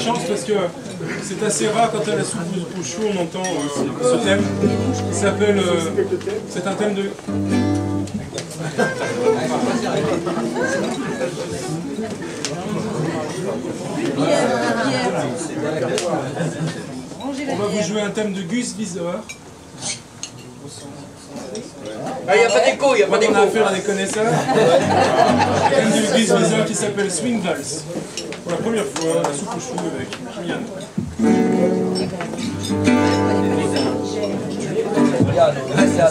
chance parce que c'est assez rare quand à la soupe au chou on entend euh, ce thème. Il s'appelle. euh, c'est un thème de. On va vous jouer un thème de Gus Visor. Ah, il n'y a pas d'écho, il n'y a pas Quand on d'écho. a affaire à des connaisseurs. Un thème de Gus Visor qui s'appelle Swing Vals. Pour la première fois, la soupe au chou avec Kylian. Nous toucher à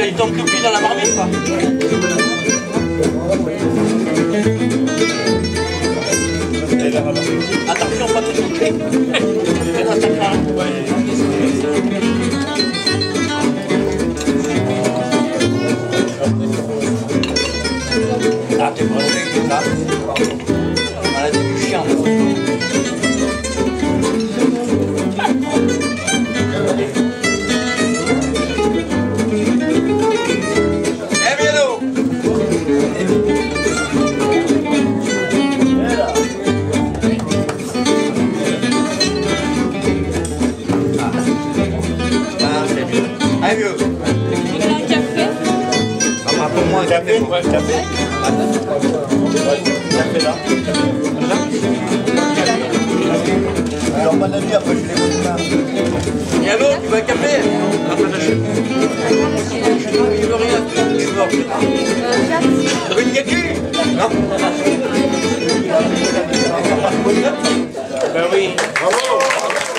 Qu'il tombe tout cuit dans la marmite. Attention, pas de toucher. Fais dans ta crâne. Ah, t'es brûlé, c'est ça du chien. Ah, euh, un café ah, un café. Café. café. Café là. Alors, mon après, je les vois Il y a l'autre, tu un café Il veut rien, il veut rien. Ben oui. Bravo